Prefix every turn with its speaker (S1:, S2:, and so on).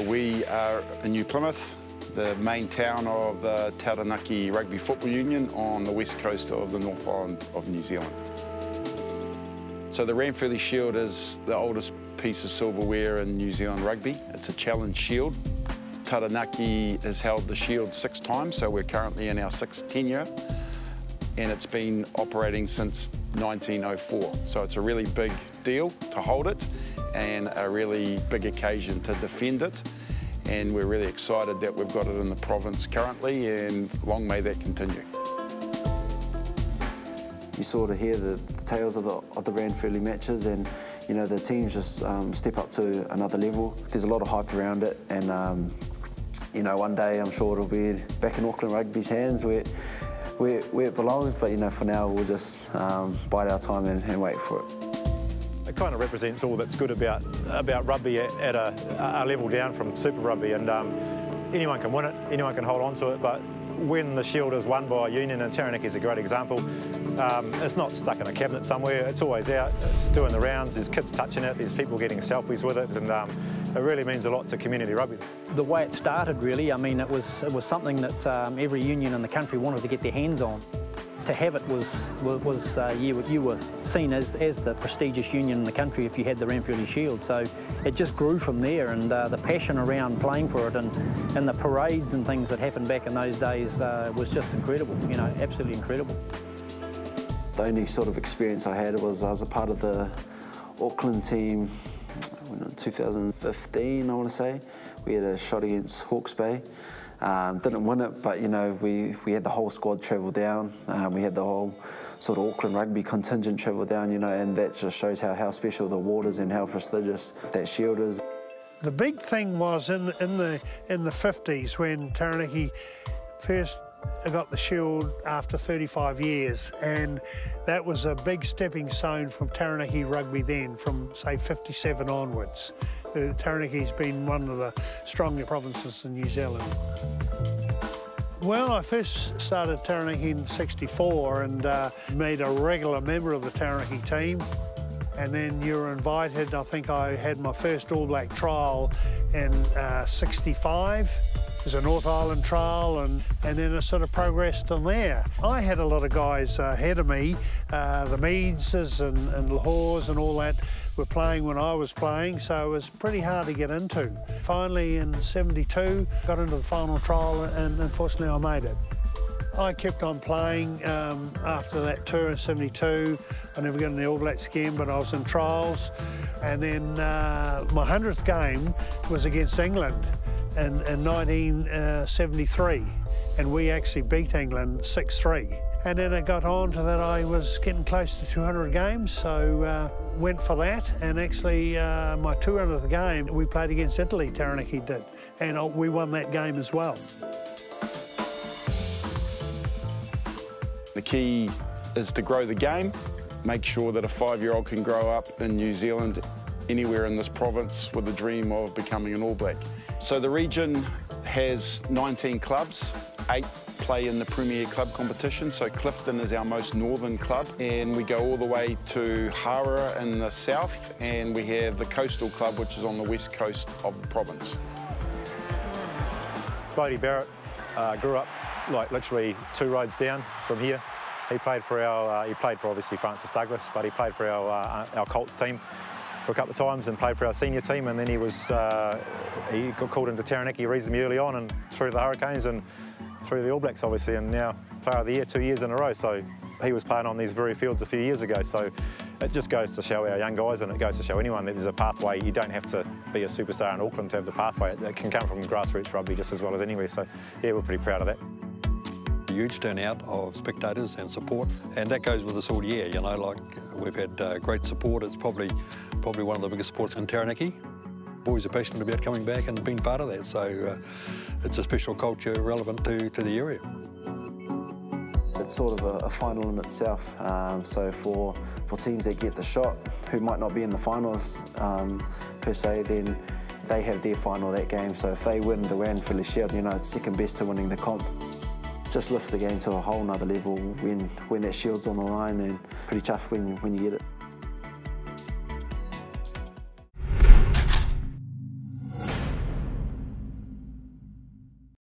S1: We are in New Plymouth, the main town of the Taranaki Rugby Football Union on the west coast of the North Island of New Zealand. So the Ranfurly Shield is the oldest piece of silverware in New Zealand rugby. It's a challenge shield. Taranaki has held the shield six times, so we're currently in our sixth tenure, and it's been operating since 1904. So it's a really big deal to hold it and a really big occasion to defend it. And we're really excited that we've got it in the province currently, and long may that continue.
S2: You sort of hear the, the tales of the, of the Ranfurly matches and you know the teams just um, step up to another level. There's a lot of hype around it and um, you know one day I'm sure it'll be back in Auckland Rugby's hands where, where, where it belongs but you know for now we'll just um, bide our time and, and wait for it.
S3: It kind of represents all that's good about about rugby at, at a, a, level down from Super Rugby, and um, anyone can win it, anyone can hold on to it, but when the Shield is won by Union, and Taranaki is a great example, um, it's not stuck in a cabinet somewhere, it's always out, it's doing the rounds, there's kids touching it, there's people getting selfies with it, and um, it really means a lot to community rugby.
S4: The way it started, really, I mean, it was, it was something that um, every union in the country wanted to get their hands on to have it was was uh, you, you were seen as, as the prestigious union in the country if you had the Ranfurly Shield. So it just grew from there, and uh, the passion around playing for it and, and the parades and things that happened back in those days uh, was just incredible. You know, absolutely incredible.
S2: The only sort of experience I had was I was a part of the Auckland team in 2015, I want to say. We had a shot against Hawke's Bay. Um, didn't win it, but you know we we had the whole squad travel down. Um, we had the whole sort of Auckland rugby contingent travel down, you know, and that just shows how how special the award is and how prestigious that shield is.
S5: The big thing was in in the in the 50s when Taranaki first I got the Shield after 35 years, and that was a big stepping stone from Taranaki rugby then, from say 57 onwards. Uh, Taranaki's been one of the stronger provinces in New Zealand. Well, I first started Taranaki in 64 and uh, made a regular member of the Taranaki team. And then you were invited, I think I had my first All Black trial in uh, 65 there's a North Island trial, and, and then it sort of progressed from there. I had a lot of guys uh, ahead of me, uh, the Meadses and, and Lochores and all that were playing when I was playing, so it was pretty hard to get into. Finally, in 72, got into the final trial, and unfortunately I made it. I kept on playing um, after that tour in 72. I never got in the All Blacks again, but I was in trials. And then uh, my 100th game was against England in, in 1973, and we actually beat England 6-3. And then it got on to that I was getting close to 200 games, so uh, went for that. And actually, uh, my 200th game, we played against Italy, Taranaki did, and uh, we won that game as well.
S1: The key is to grow the game, make sure that a five-year-old can grow up in New Zealand anywhere in this province with a dream of becoming an All Black. So the region has 19 clubs, eight play in the Premier Club competition. So Clifton is our most northern club, and we go all the way to Hawera in the south, and we have the Coastal Club, which is on the west coast of the province.
S3: Beauden Barrett uh, grew up like literally two roads down from here. He played for our, uh, he played for obviously Francis Douglas, but he played for our, uh, our Colts team for a couple of times and played for our senior team. And then he was uh, he got called into Taranaki reasonably early on and through the Hurricanes and through the All Blacks obviously and now player of the year two years in a row. So he was playing on these very fields a few years ago. So it just goes to show our young guys and it goes to show anyone that there's a pathway. You don't have to be a superstar in Auckland to have the pathway. It can come from grassroots rugby just as well as anywhere. So yeah we're pretty proud of that
S6: huge turnout of spectators and support, and that goes with us all year. You know, like we've had uh, great support. It's probably probably one of the biggest sports in Taranaki. Boys are passionate about coming back and being part of that, so uh, it's a special culture relevant to, to the area.
S2: It's sort of a, a final in itself, um, so for, for teams that get the shot, who might not be in the finals um, per se, then they have their final that game, so if they win the Ranfurly Shield, you know, it's second best to winning the comp just lift the game to a whole nother level when, when that shield's on the line and pretty tough when, when you get it.